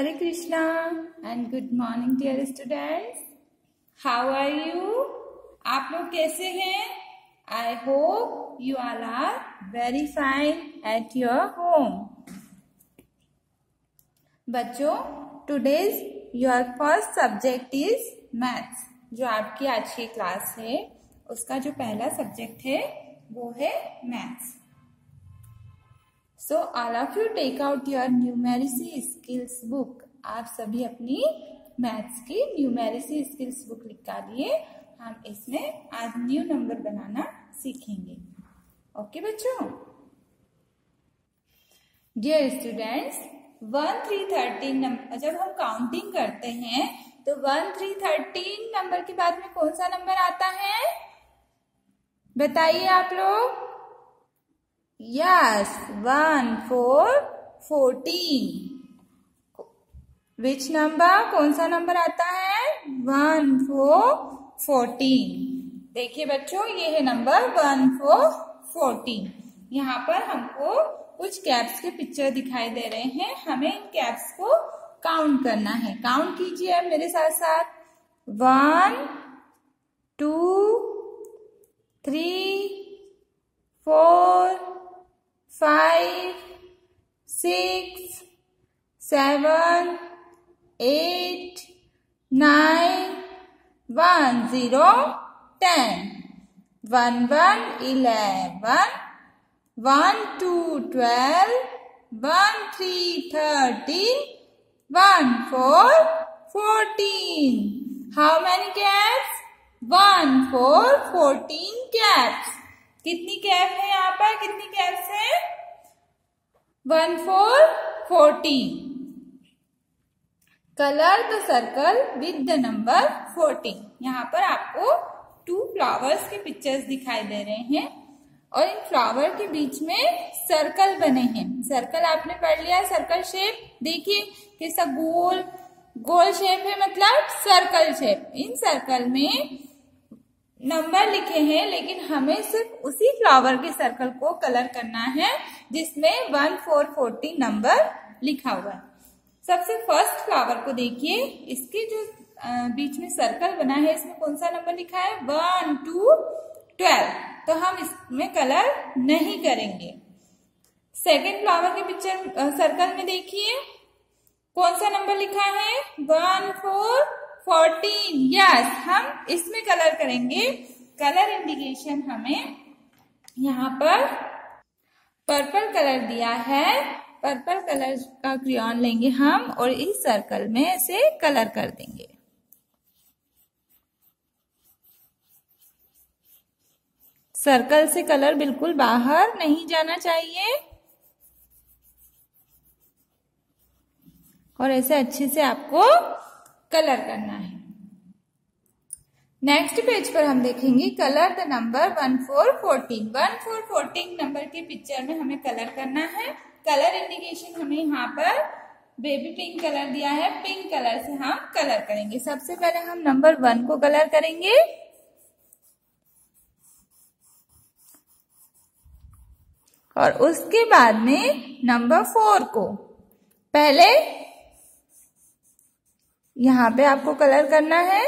Hare Krishna and good morning dear students. How are you? आप लोग कैसे हैं? I hope you all are very fine at your home. बच्चों today's your first subject is maths. जो आपकी आज की क्लास है उसका जो पहला सब्जेक्ट है वो है maths so all of you take out your numeracy skills book आप सभी अपनी मैथ्स की न्यूमेरिसी स्किल्स बुक निकालिए हम इसमें आज न्यू नंबर बनाना सीखेंगे। ओके बच्चों? Dear students one three thirteen number जब हम काउंटिंग करते हैं तो वन थ्री थर्टीन नंबर के बाद में कौन सा नंबर आता है? बताइए आप लोग। Yes one four fourteen which number कौन सा नंबर आता है? वन फोर फोर्टीन देखिए बच्चों, ये है नंबर वन फोर फोर्टीन यहाँ पर हमको कुछ कैप्स के पिक्चर दिखाई दे रहे हैं। हमें इन कैप्स को काउंट करना है। काउंट कीजिए मेरे साथ साथ one two eight nine one zero ten one one eleven one two twelve one three thirteen one four fourteen how many caps one four fourteen caps कितनी कैप है यहाँ पर? कितनी कैप्स है? One four fourteen colour the circle with the number fourteen. यहाँ पर आपको to flowers के पिक्चर्स दिखाई दे रहे हैं और इन फ्लावर के बीच में सर्कल बने हैं। सर्कल आपने पढ़ लिया सर्कल शेप। देखिए, कैसा गोल गोल शेप है मतलब सर्कल शेप। इन सर्कल में नंबर लिखे हैं, लेकिन हमें सिर्फ़ उसी फ्लावर के सर्कल को कलर करना है जिसमें वन फोर फोर्टी नंबर लिखा हुआ है। सबसे फ़र्स्ट फ्लावर को देखिए, इसके जो बीच में सर्कल बना है, इसमें कौन सा नंबर लिखा है? वन टू ट्वेल्व तो हम इसमें कलर नहीं करेंगे। सेकेंड फ्लावर के पिक्चर सर्कल में देखिए। कौन सा नंबर लिखा है? वन फोर फोर्टीन यस हम इसमें कलर करेंगे। कलर इंडिकेशन हमें यहाँ पर पर्पल कलर दिया है। पर्पल कलर का क्रियॉन लेंगे हम और इस सर्कल में से कलर कर देंगे। सर्कल से कलर बिल्कुल बाहर नहीं जाना चाहिए। और ऐसे अच्छे से आपको कलर करना है। नेक्स्ट पेज पर हम देखेंगे colour the number one four fourteen. One four fourteen number के पिक्चर में हमें कलर करना है। कलर इंडिकेशन हमें यहाँ पर बेबी पिंक कलर दिया है। पिंक कलर से हम कलर करेंगे। सबसे पहले हम नंबर वन को कलर करेंगे। और उसके बाद में नंबर फोर को। पहले यहाँ पे आपको कलर करना है।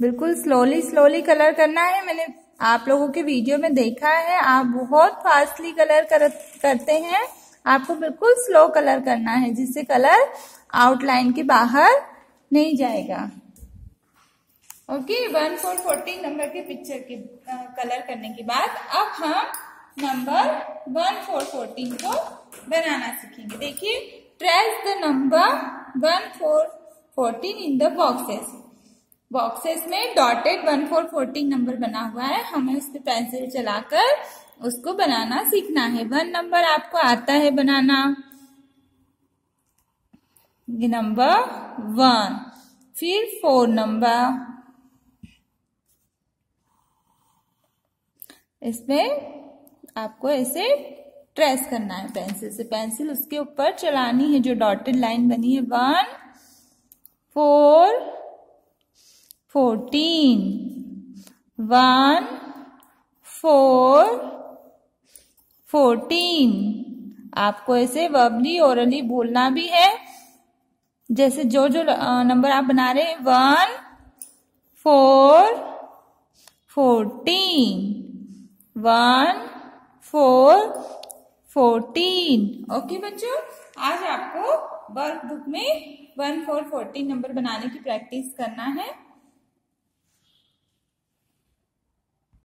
बिल्कुल स्लोली स्लोली कलर करना है। मैंने आप लोगों के वीडियो में देखा है। आप बहुत फास्टली कलर कर, करते हैं। आपको बिल्कुल स्लो कलर करना है जिससे कलर आउटलाइन के बाहर नहीं जाएगा। Okay one four fourteen number के पिक्चर के कलर करने के बाद अब हम नंबर वन फोर फोर्टीन को बनाना सीखेंगे। देखिए trace the number one four fourteen in the boxes boxes में dotted one four fourteen number बना हुआ है। हमें उस पर पेंसिल चलाकर उसको बनाना सीखना है। वन नंबर आपको आता है बनाना। नंबर वन फिर फोर नंबर इसमें आपको ऐसे ट्रेस करना है पेंसिल से। पेंसिल उसके ऊपर चलानी है जो डॉटेड लाइन बनी है। One four fourteen. One, four, fourteen. आपको ऐसे वर्बली ओरली बोलना भी है। जैसे जो जो नंबर आप बना रहे हैं। One, four, fourteen. One, four, fourteen. Okay बच्चों, आज आपको वर्क बुक में वन, फोर, फोर्टीन नंबर बनाने की प्रैक्टिस करना है।